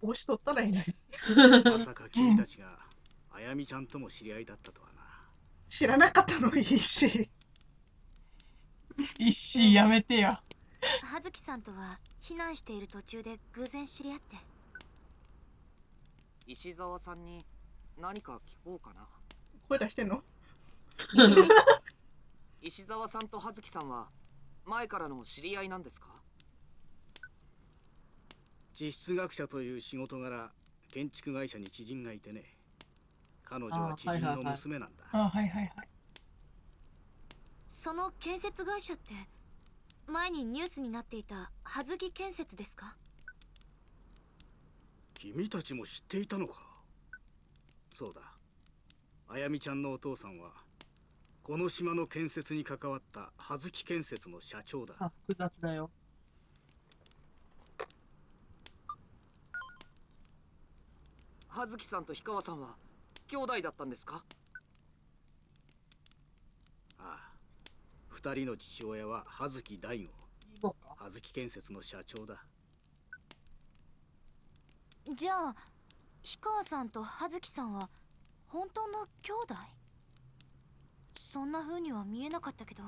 帽子取ったらいいのに。まさか君たちがあやみちゃんとも知り合いだったとはな知らなかったのいいし。一心やめてや。葉月さんとは避難している途中で偶然知り合って石沢さんに何か聞こうかな声出してんの？石沢さんと葉月さんは前からの知り合いなんですか？地質学者という仕事柄建築会社に知人がいてね。彼女は知人の娘なんだ、あ、はいはいはい。その建設会社って前にニュースになっていた葉月建設ですか？君たちも知っていたのか？そうだ。あやみちゃんのお父さんはこの島の建設に関わった葉月建設の社長だ。あ、複雑だよ。葉月さんと氷川さんは兄弟だったんですか？ああ。二人の父親は葉月大吾。葉月建設の社長だ。じゃあ氷川さんと葉月さんは本当の兄弟？そんな風には見えなかったけど。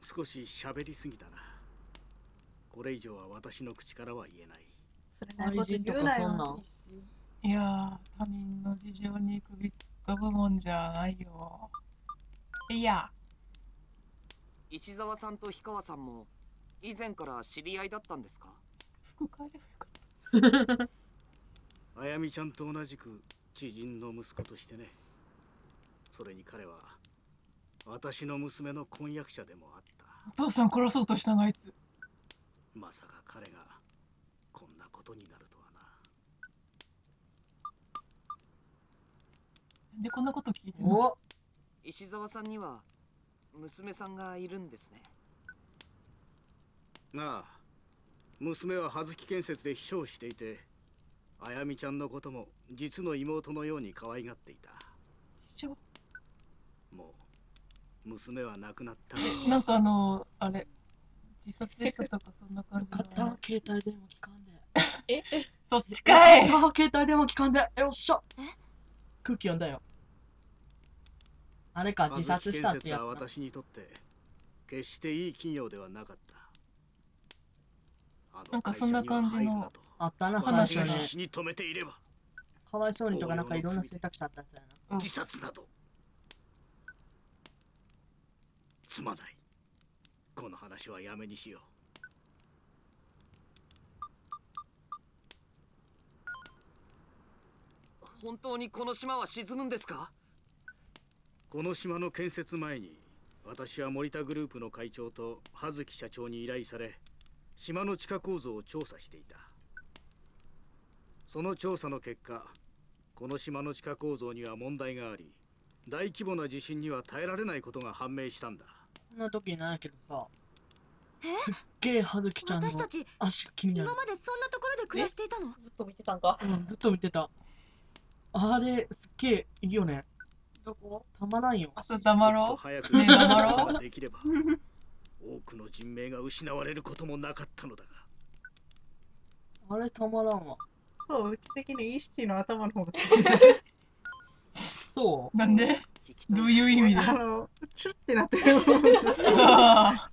少し喋りすぎたな。これ以上は私の口からは言えないそれないこと言うな愛人とかそんなん？よ。いやー、他人の事情に首突っ込むもんじゃないよ。いや、石沢さんと氷川さんも以前から知り合いだったんですか？服変えればよかっあやみちゃんと同じく知人の息子としてねそれに彼は私の娘の婚約者でもあったた。お父さん殺そうとしたのあいつ。まさか彼がこんなことになるとはな。なんでこんなこと聞いてんの？お。石沢さんには娘さんがいるんですね。なあ。娘は葉月建設で秘書をしていてあやみちゃんのことも実の妹のように可愛がっていた。一緒もう娘は亡くなった。なんかあの、あれ、自殺したとかそんな感じ買ったの。携帯電話聞か。え そっちかいあ携帯電話聞かんで。よっしゃえ？空気読んだよ。あれか、葉自殺したってやつな。私にとって決していい企業ではなかったなんかそんな感じのあったな、話が話がね必。死に止めていればかわいそうにとかなんかいろんな選択肢あったやつやな。うん自殺などすまないこの話はやめにしよ本当にこの島は沈むんですか？うこの島の建設前に私は森田グループの会長と葉月社長に依頼され島の地下構造を調査していたその調査の結果この島の地下構造には問題があり大規模な地震には耐えられないことが判明したんだこんな時ないけどさ。え？すっげえ葉月ちゃんの私たち足気になる。今までそんなところで暮らしていたの？ずっと見てたんか？うん、ずっと見てた。あれ、すっげえいいよね。どこ？たまらんよ。あと黙もっとろ早くねえ黙ろう？できれば多くの人命が失われることもなかったのだがあれたまらんわ。そう、うち的にイッシーの頭の方がそうなんで？どういう意味で？あの、チュッてなってる。あ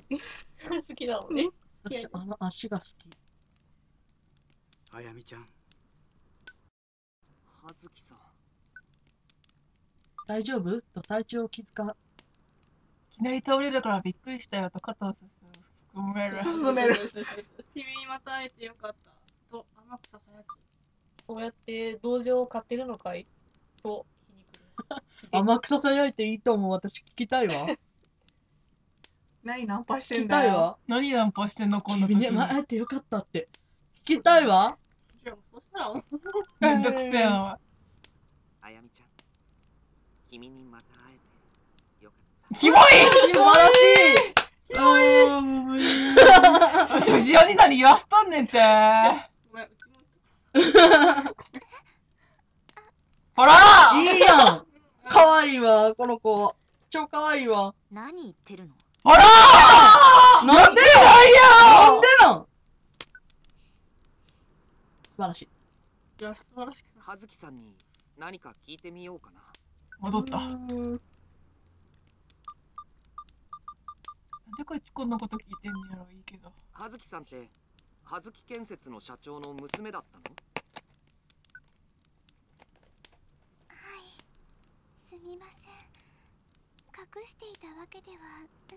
好きだもんね。私、あの足が好き。あやみちゃん葉月さん大丈夫？と体調を気遣う。ーいきなり倒れるからびっくりしたよと肩を進む。める。進める。君にまた会えてよかった。と、天草さやき。そうやって同情を買ってるのかい？と、皮肉る。天草さやいていいと思う。私聞きたいわ。何ナンパしてんだよ。たいわ。何ナンパしてんのこんな時に。君にま会えてよかったって。聞きたいわ。じゃあ、そしたら、めんどくせえな。あやみちゃん君にまた会えてよかったキモい素晴らしいあーもう無理藤尾に何言わしとんねんて。ごめん、うちも。ほらいいやんかわいいわ、この子。超かわいいわ。何言ってるの？ほらなんでなんでなん晴らしい。いや、素晴らしく。葉月さんに何か聞いてみようかな戻った。うなんでこいつこんなこと聞いてんのやろいいけど。葉月さんって葉月建設の社長の娘だったの？はいすみません隠していたわけでは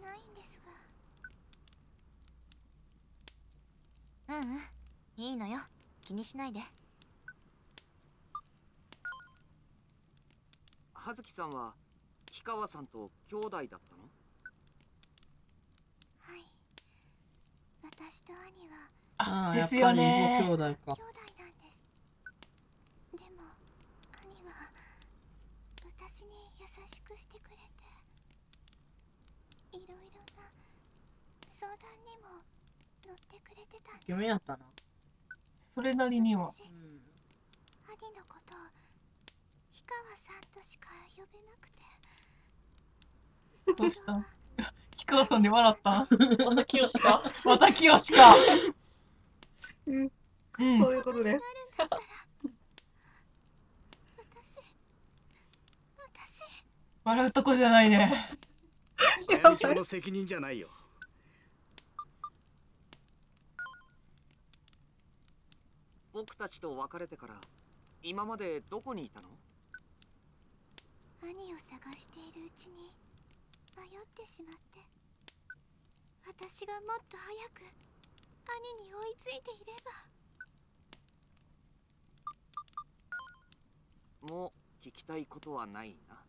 ないんですがうんうんいいのよ気にしないで。葉月さんは氷川さんと兄弟だったの？はい。私と兄は。あ、あですよね。やっぱりご兄弟か。兄。弟なんです。でも兄は私に優しくしてくれていろいろな相談にも乗ってくれてたんです。イケメンやったな。それなりには。兄のことを氷川さんとしか呼べなくてどうした？ん 氷川さんで笑った？んまた清か？また清か。うんうん。そういうことで笑うとこじゃないね。あやみちゃんの責任じゃないよ僕たちと別れてから今までどこにいたの？兄を探しているうちに迷ってしまって。私がもっと早く兄に追いついていれば。もう聞きたいことはないな。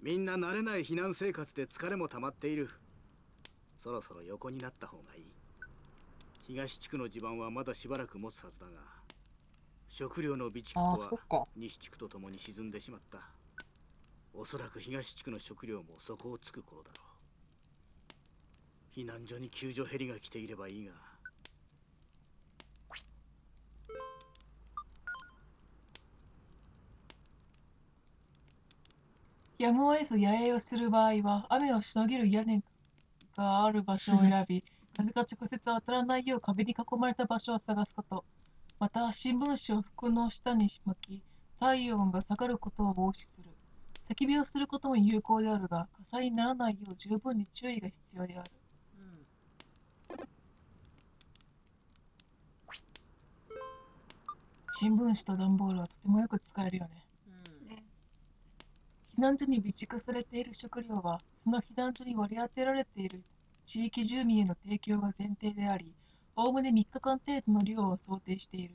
みんな慣れない避難生活で疲れも溜まっている。そろそろ横になった方がいい東地区の地盤はまだしばらく持つはずだが食料の備蓄は。西地区とともに沈んでしまった。おそらく東地区の食料も底をつく頃だろう。避難所に救助ヘリが来ていればいいが。やむを得ず野営をする場合は、雨をしのげる屋根がある場所を選び、風が直接当たらないよう壁に囲まれた場所を探すこと。また、新聞紙を服の下に巻き、体温が下がることを防止する。焚き火をすることも有効であるが、火災にならないよう十分に注意が必要である。新聞紙と段ボールはとてもよく使えるよね。ね避難所に備蓄されている食料は、その避難所に割り当てられている地域住民への提供が前提であり、おおむね3日間程度の量を想定している。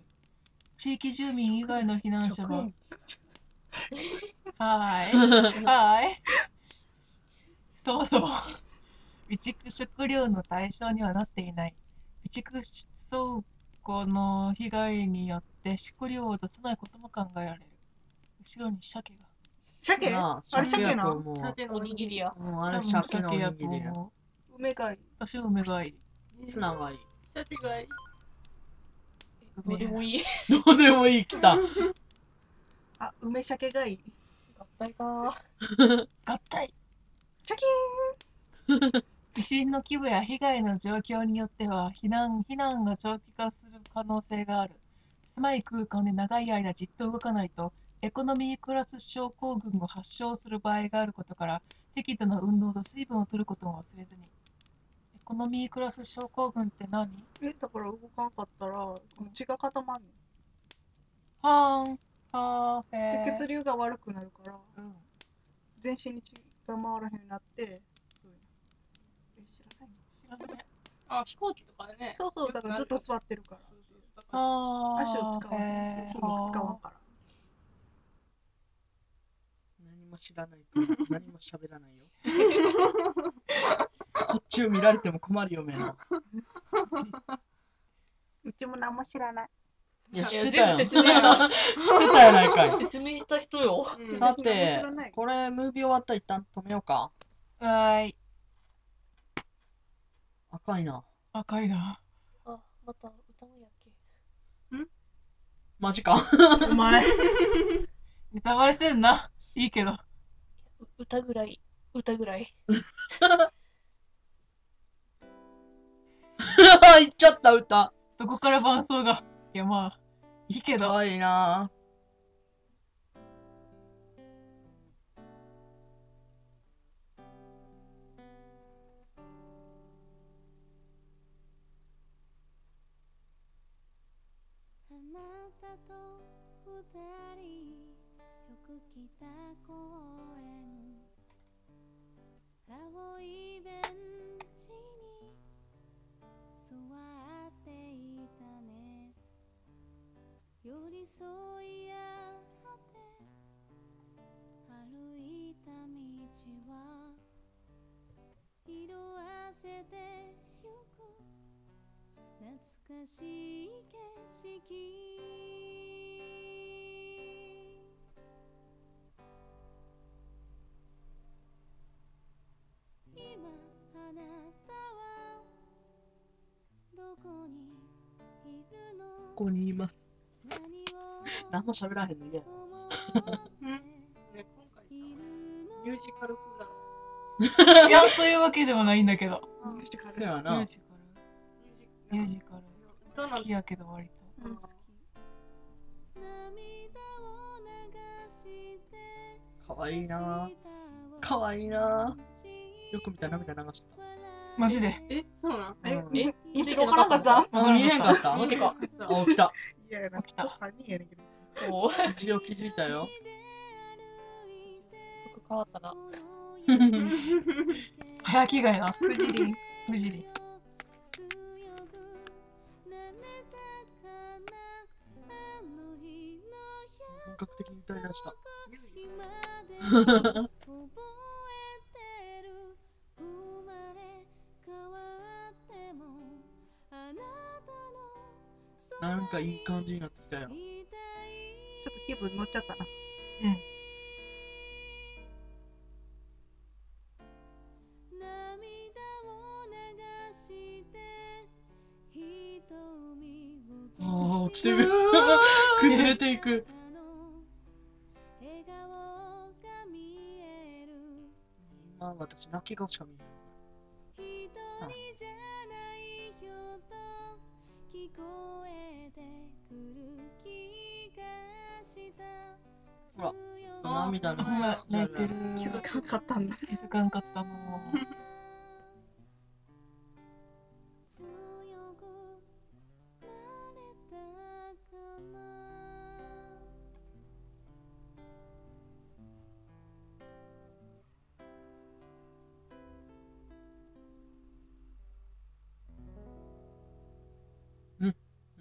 地域住民以外の避難者は、はーい。はい。そうそう。備蓄食料の対象にはなっていない。備蓄倉庫の被害によって食料を出さないことも考えられる。後ろに鮭が。鮭？なあれ鮭やな。鮭のおにぎりや。うん、あれ鮭のおやにぎりや。梅がいい。私は梅がいい。ツナがいい。鮭がいい。ど梅うでもいい。どうでもいい、来た。あ、梅鮭がいい。合体か。合体チャキ地震の規模や被害の状況によっては避難避難が長期化する可能性がある狭い空間で長い間じっと動かないとエコノミークラス症候群を発症する場合があることから適度な運動と水分を取ることも忘れずにエコノミークラス症候群って何？え、だから動かんかったら、この血が固まんの。はーんはーへ血流が悪くなるから、うん全身に血が回らへんようになって、そういうのえ、知らない知らないあ、飛行機とかでね。そうそう、だからずっと座ってるから。あー足を使わない。筋肉使わんから。何も知らないから、何も喋らないよ。こっちを見られても困るよ、めんな。うちも何も知らない。いや、い知ってたよ。知ってたやないかい。説明した人よ。さてこれ、ムービー終わったら一旦止めようか。はーい赤いな。赤いなあ、また歌うんやっけ？マジか。お前。ネタバレしてんないいけどう歌ぐらい、歌ぐらい。言っちゃった歌。そこから伴奏が？いや、まあ、いいけど。かわいいなあなたと二人よく来た公寄り添い合って歩いた道は色あせてゆく懐かしい景色今あなたはどこにいるの？ここにいます。何も喋らへんの嫌や。思ってね、今回さ、ミュージカル風だな。いや、そういうわけでもないんだけど。ミュージカル。やなミュー。ジカル。ミュージカル。好きやけど割と。うん。かわいいなかわいいなよく見たら涙流した。マジで。え、そうなん。え見てなかったあ、見えへん。かったマジか。あ、起き。た。いや起き。たか3人やねん。けど。おー一応気づいたよ。曲変わったな。早着替えな。フジリン。無事に。本格的に歌い出した。なんかいい感じになってきたよ。気分乗っちゃったな。ああ、落ちてる。崩れていく。今私泣き顔しか見えへん。あ聞ほら涙の泣いてる。気づかなかったんだ。気づかんかったの。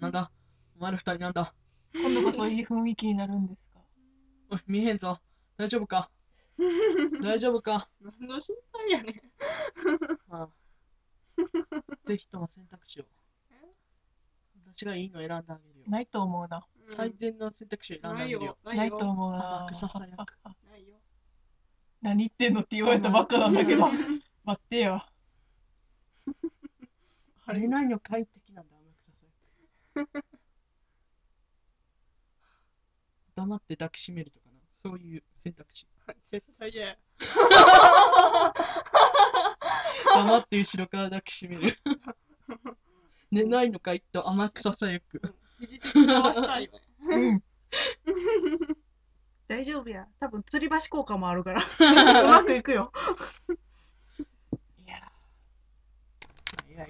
なんだお前ら二人なんだ 今度こそいい雰囲気になるんですかおい、見えへんぞ。大丈夫か？大丈夫か？何の心配やねん。ああぜひとも選択肢を。私がいいの選んであげるよ。ないと思うな。最善の選択肢を選んであげるよよ。。なない。と思うなささやく。あないよ。何言ってんのって言われたばっかなんだけど。待ってよ。あれないの快適なんだ、甘くささやく。黙って抱きしめるとかな。そういう選択肢。絶対嫌や。黙って後ろから抱きしめる。寝ないのかい？と甘くささやく。肘的に回したいよね。うん。大丈夫や。多分吊り橋効果もあるから。うまくいくよ。いやいやいや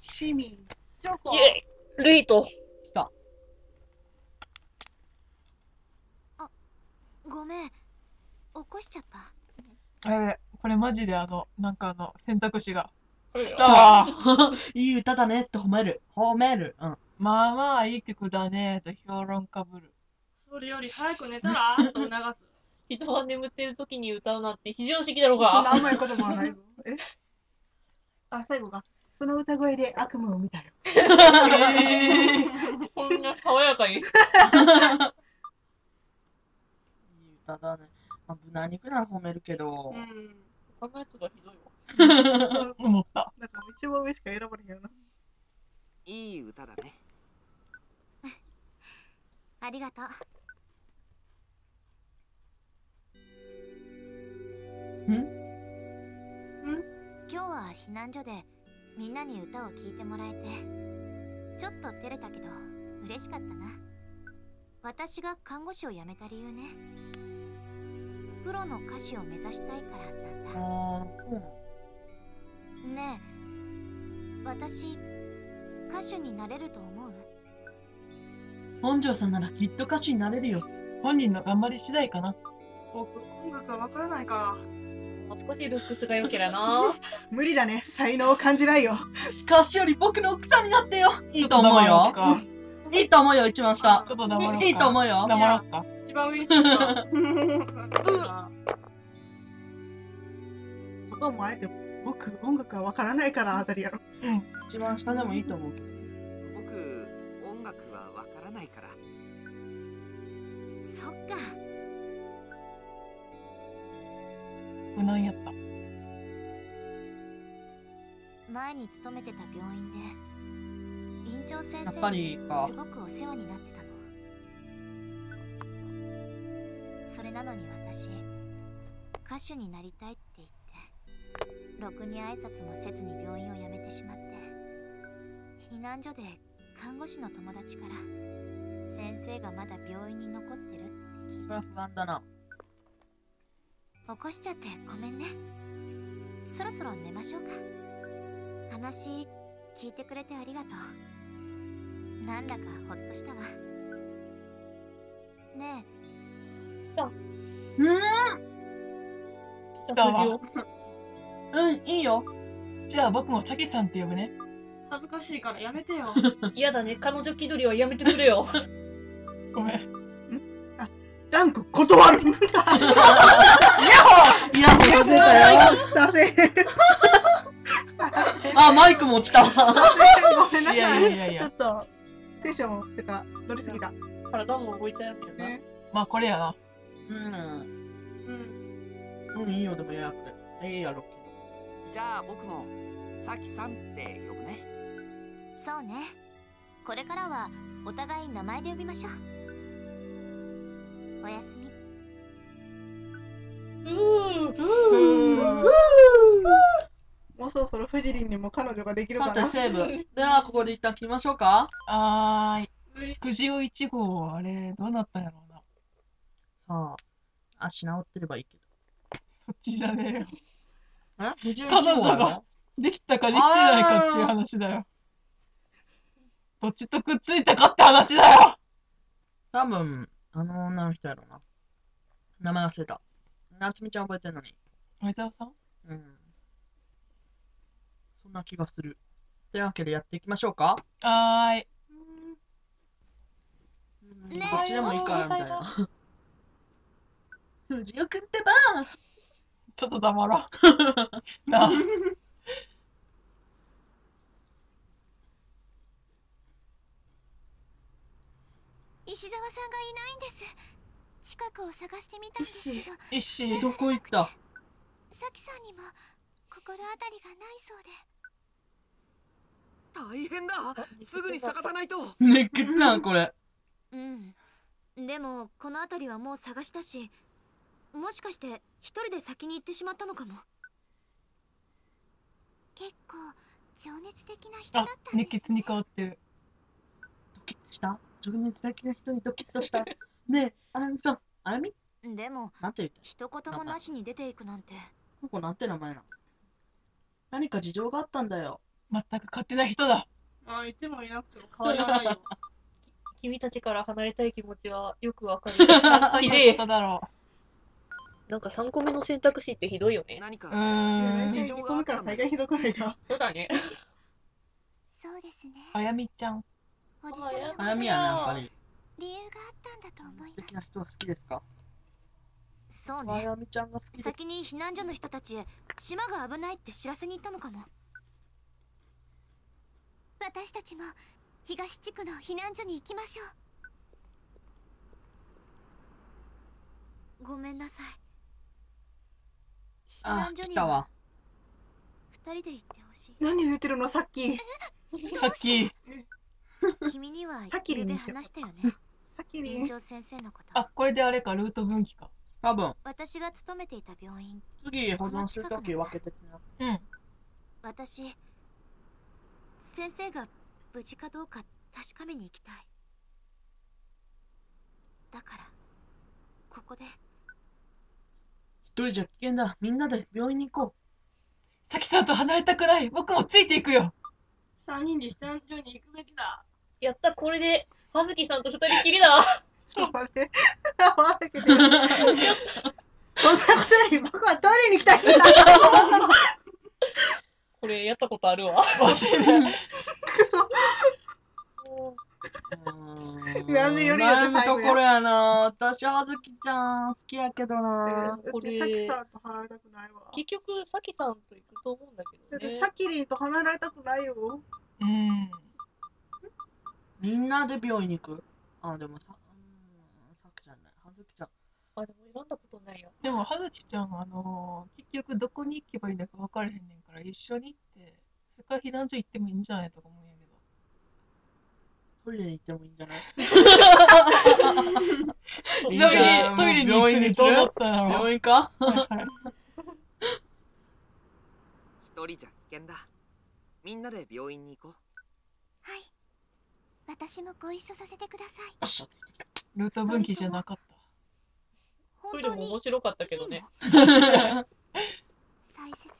シミ。チョコ。イエイルイと。来た。ごめん起こしちゃったあれ、これマジであの、なんかあの、選択肢が。来来た いい歌だねって褒める。褒める。うん。まあまあいい曲だねと評論家ぶる。それより早く寝たら？と促す。人が眠ってる時に歌うなんて非常識だろうが。甘い言葉はないぞ。え？あ、最後が。その歌声で悪夢を見たよ。えこんな爽やかに。いい歌だね。まあ、無難肉なら褒めるけどう、ん。他のやつがひどいわ。ー、思った。なんか一番上しか選ばれへんよな。いい歌だね ありがとう今日は避難所でみんなに歌を聴いてもらえてちょっと照れたけど嬉しかったな私が看護師を辞めた理由ねプロの歌手を目指したいからなんだねえ私歌手になれると思う？本庄さんならきっと歌手になれるよ。本人の頑張り次第かな。僕、音楽はわからないから。もう少しルックスが良けりゃな。無理だね。才能を感じないよ。歌手より僕の奥さんになってよ。いいと思うよ。か。いいと思うよ、一番下。ちょっと黙ろうか。いいと思うよ。黙ろうか。一番上にしようか。そこもあえて僕音楽はわからないからあたりやろ。一番下でもいいと思うけど。僕音楽はわからないからそっか無難やった。前に勤めてた病院で院長先やっぱ生にりかす。ごくお世話になってたそれなのに私歌手になりたいって言ってろくに挨拶もせずに病院を辞めてしまって避難所で看護師の友達から先生がまだ病院に残ってるって聞いそれは不安だな。起こしちゃってごめんね。そろそろ寝ましょうか。話聞いてくれてありがとう。なんだかほっとしたわ。ねう来たわ。んうん、いいよ。じゃあ僕もサキさんって呼ぶね。恥ずかしいからやめてよ。嫌だね。彼女気取りはやめてくれよ。ごめん。ダンク断る。イヤホンが出たよ。させん。あ、マイクも落ちたわ。ごめんないやさい。いやいやいやちょっとテンションてか乗りすぎた。体も動いたやけどな。ねまあこれやな。うん。うん。いいよ、でもやくて。いいやろ。じゃあ僕もさきさん。って呼ぶねそうねこれからはお互い名前で呼びましょうおやすみうーもうそろそろフジリンにも彼女ができるかさて、な。セーブ。では、ここで一旦切りましょうか。はーい。藤尾一号、あれ、どうなったやろうな。さあ、足治ってればいいけそっちじゃねえよ。ど。え藤彼女ができたかできてないかっていう話だよ。どっちとくっついたかって話だよ。多分、あの女の人やろうな。名前忘れた。夏美ちゃん覚えてんのに。森沢さん？うん。そんな気がする。というわけでやっていきましょうか。はーい。どっちでもいいからみたいな。藤尾くんってば。ちょっと黙ろう。なあ。石澤さんがいないんです。近くを探してみたんですけど。一心。どこ行った？さきさんにも心当たりがないそうで。大変だ。すぐに探さないと。熱血なんこれ。うん。でもこの辺りはもう探したしもしかして一人で先に行ってしまったのかも結構情熱的な人だあったんです、ね、熱血に変わってる。ドキッとした？情熱的な人にドキッとした？ねえ、あやみさん。あやみでもなんて言って一言もなしに出ていくなんてこの子なんて名前なの？何か事情があったんだよ。全く勝手な人だ。あ、いてもいなくても変わりはないよ。君たちから離れたい気持ちはよくわかる。どひでえだろなんか3個目の選択肢ってひどいよね。何かう。ん。事情2個目から大概ひどくないか。そうだね。そうですねあやみちゃん。おじさんのあやみやね、やっぱり。理由があったんだと思い素敵まな人は好きですか？そうねやみちゃんが好きです。先に避難所の人たちへ島が危ないって知らせに行ったのかも私たちも東地区の避難所に行きましょうごめんなさい避あ難、所には来たわ。二人で行ってほしい何を言ってるのさっき。さっき。君にはさっきゆうべにしよう話したよね さっき院に。長先生のことあ、これであれか、ルート分岐か。多分、私が勤めていた病院次保存するとき分けて。うん。私先生が無事かどうか確かめに行きたいだからここで一人じゃ危険だ。みんなで病院に行こさきさんと離れたくない。僕もついていくよ。3人で避難所に行くべきだ。やった、これで、葉月さんと二人きりだ。ちょっと待って。笑けてるそんなことより僕はトイレに行きたい人だこれやったことあるわ。忘れない。クソ。う。なんでよりやところやな。私、はずきちゃん好きやけどな。うちさきさんと離れたくないわ。結局、さきさんと行くと思うんだけどね。だってさきりんと離れたくないよ。うん。みんなで病院に行く？あ、でもさ、うん、さきちゃんね。はずきちゃん。あ、でも選んだことないよ。でも、はずきちゃん、あのー結局どこに行けばいいんだか分からへんねんから、一緒に行って、それから避難所行ってもいいんじゃないとか思う。トイレに行ってもいいんじゃない？ちなみにトイレに行くにどうなったんやろ病院か？一人じゃ危険だ。みんなで病院に行こう。はい私もご一緒させてください。ルート分岐じゃなかった。トイレも本当に面白かったけどね。大切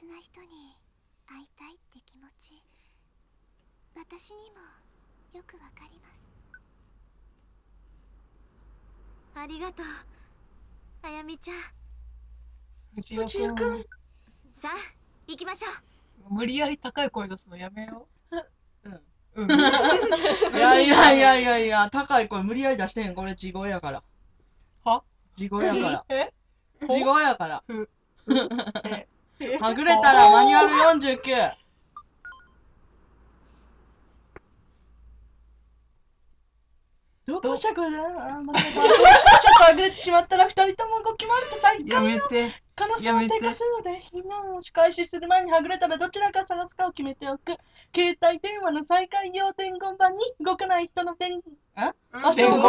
な人に会いたいって気持ち私にもよくわかりますありがとうあやみちゃん藤尾藤尾くんくん。さあ行きましょう無理やり高い声出すのやめようん。う。うん。いやいやいやいやいや、高い声無理やり出してへん。これ地声やから。は？地声やから。え？地声やから。えはぐれたらマニュアル49。どこ車から、あ、間違えた。ちょっとはぐれてしまったら二人とも動き回って再や開めて。可能性を低下するので、避難を開始する前にはぐれたらどちらか探すかを決めておく。携帯電話の再開用伝言板に動かない人の伝、あ場所を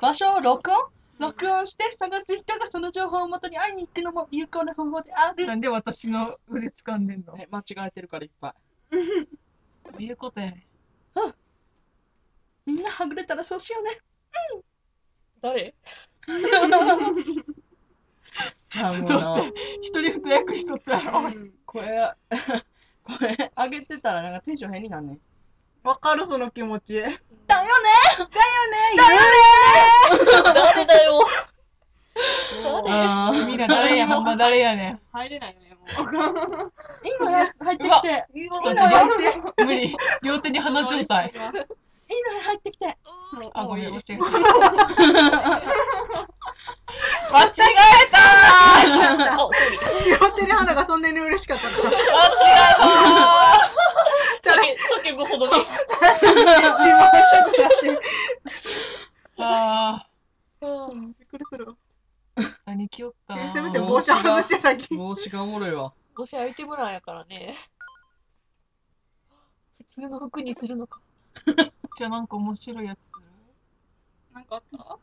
場所を録音？録音して探す人がその情報をもとに会いに行くのも有効な方法である。なんで私の腕掴んでんの？ね、間違えてるからいっぱい。いうことやねみんなはぐれたらそうしようね。誰？じ ゃあちょっと待って。一人二役しとったやろ。声、声上 げてたらなんかテンション変になんねん。わかるその気持ち。だよね 誰だよ。あみんな誰や、ほんま誰やねん。入れないよね、もう。今や入ってきて。ちょっと待って、無理。両手に鼻状態。いいの入ってきて。あ、ごめん、間違えた。間 間違えた。両手に花がそんなに嬉しかった。間違え叫叫ぶほどに。自慢したくなって。たあびっくりする何着よっかな。せめて帽子外して先。帽子がおもろいわ。帽子アイテム欄やからね。普通の服にするのか。じゃあなんか面白いやつする？なんかあった？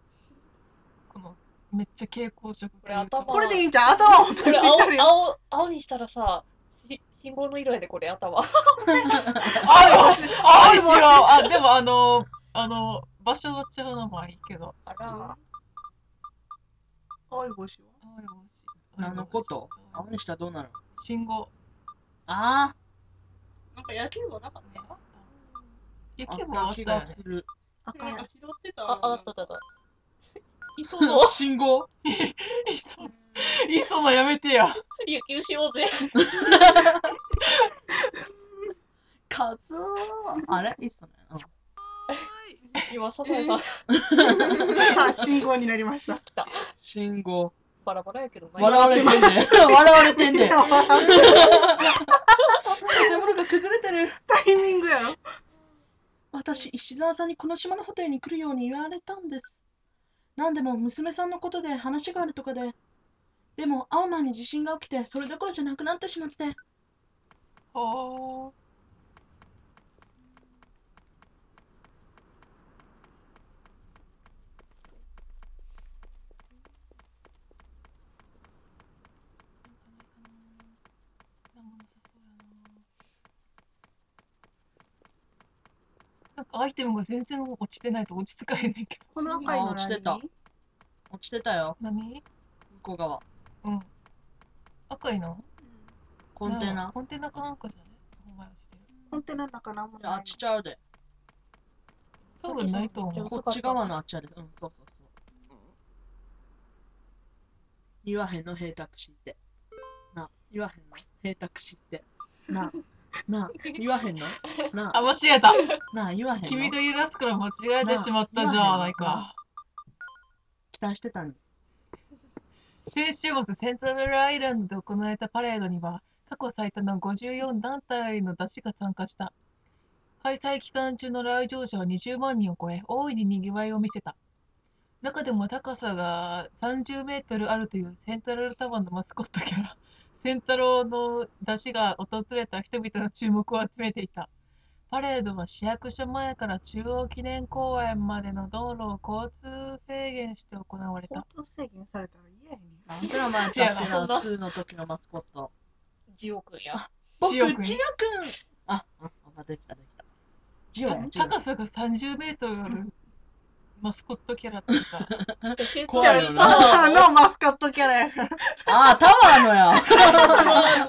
この、めっちゃ蛍光色これ頭。これでいいんじゃん頭をこれ青取ってるよ。青青にしたらさ、し信号の色やでこれ頭。あ、あ、いしよう。あ、でもあの、あの、場所が違うのもいいけど。あら。青い帽子は？青い帽子何のこと？青にしたらどうなる信号。あなんか野球部なかった？野あ。球部あった気あったよね。がする。赤やなんか。拾ってた。あ、あったあったあった。いそうの 信号？いそう。いそうのやめてや。野球しようぜ。カツオ？あれ？いいっすね。うん今、サザエさんさ あ、信号になりました。来た。信号。バラバラやけどな。笑われてんで。笑われてんで。タ建物が崩れてる。イミングやろ。私、石沢さんにこの島のホテルに来るように言われたんです。何でも娘さんのことで話があるとかで。でも、アウマンに地震が起きて、それどころじゃなくなってしまって。はあ。なんもなさそうやな。アイテムが全然落ちてないと落ち着かへんねんけど。この赤いのあ落ちてた何落ちてたよ、何？向こう側。うん。赤いの？コンテナ。コンテナかなんかじゃない？ほんまや落ちてる。コンテナの中なんもないあっちちゃうで。多分ないと思う。こっち側のあっちやで。うん、そうそうそう。言わへんの、平タクシーって。な、言わへんの、平タクシーって。な、な、言わへんの？な、あ、間違えた。な、言わへんの？君が言い出すから間違えてしまったじゃないか。期待してたの。に。先週末セントラルアイランドで行われたパレードには過去最多の54団体の出しが参加した。開催期間中の来場者は20万人を超え大いに賑わいを見せた。中でも高さが30メートルあるというセントラルタワーのマスコットキャラセンタロウの出しが訪れた人々の注目を集めていたパレードは市役所前から中央記念公園までの道路を交通制限して行われた交通制限されたら嫌やねん。前せやなだっけな、2の時のマスコット。ジオくんや。僕、ジオくんジオくんあ、あ、あできたできた。ジオや、ジオ高さが30メートルあるマスコットキャラってさ、怖いよじゃあ、タな。ワーのマスカットキャラやから。あ、タワーのや。30メー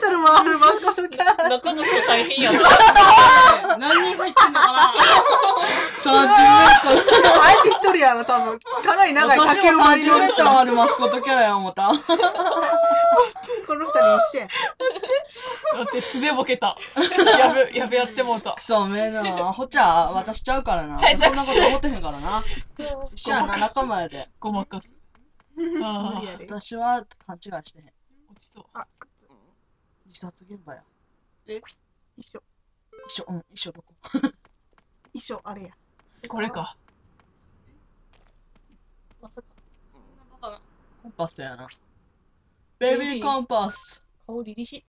トルもあるマスカットキャラ。中の人大変やな。何人入ってん30メートル。あえて一人やろ、多分。かなり長い竹馬に30メートルあるマスコットキャラや思った。この二人一緒や。待って素でボケた やべやべやってもうたクソ、めえな。アホちゃう。私ちゃうからな。はいそんなこと思ってへんからな。一緒やな、仲間やで。ごまかすああ。私は勘違いしてへん。落ちそうあ、靴。自殺現場や。一緒。一緒、うん、一緒どこ一緒、あれや。これかまさか。そんなバカな。コンパスやな。ベビーコンパス。顔凛々しい。